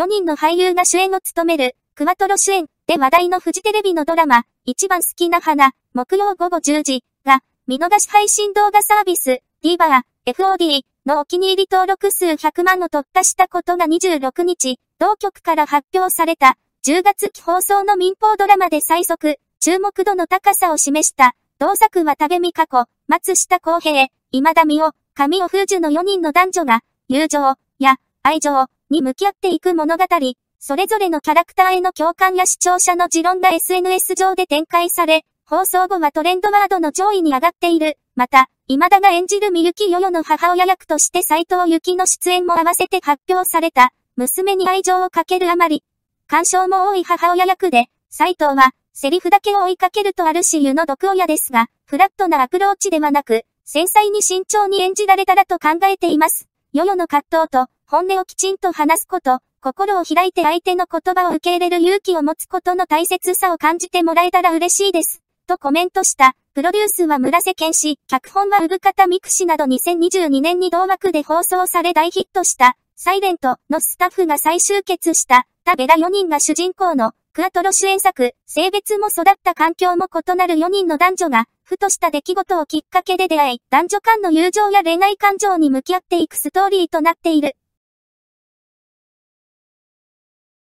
4人の俳優が主演を務める、クワトロ主演で話題のフジテレビのドラマ、一番好きな花、木曜午後10時が、見逃し配信動画サービス、TVer、FOD のお気に入り登録数100万を突破したことが26日、同局から発表された、10月期放送の民放ドラマで最速、注目度の高さを示した、同作は多部未華子、松下洸平、今田美夫、神尾風樹の4人の男女が、友情や愛情に向き合っていく物語、それぞれのキャラクターへの共感や視聴者の持論が SNS 上で展開され、放送後はトレンドワードの上位に上がっている。また、今田が演じるみゆきよよの母親役として斎藤由紀の出演も合わせて発表された、娘に愛情をかけるあまり、干渉も多い母親役で、斎藤は、セリフだけを追いかけるとあるし湯の毒親ですが、フラットなアプローチではなく、繊細に慎重に演じられたらと考えています。世々の葛藤と、本音をきちんと話すこと、心を開いて相手の言葉を受け入れる勇気を持つことの大切さを感じてもらえたら嬉しいです。とコメントした。プロデュースは村瀬健氏、脚本は産方ミクシなど2022年に同枠で放送され大ヒットした、サイレントのスタッフが再集結した、ラベラ4人が主人公のクアトロ主演作、性別も育った環境も異なる4人の男女が、ふとした出来事をきっかけで出会い、男女間の友情や恋愛感情に向き合っていくストーリーとなっている。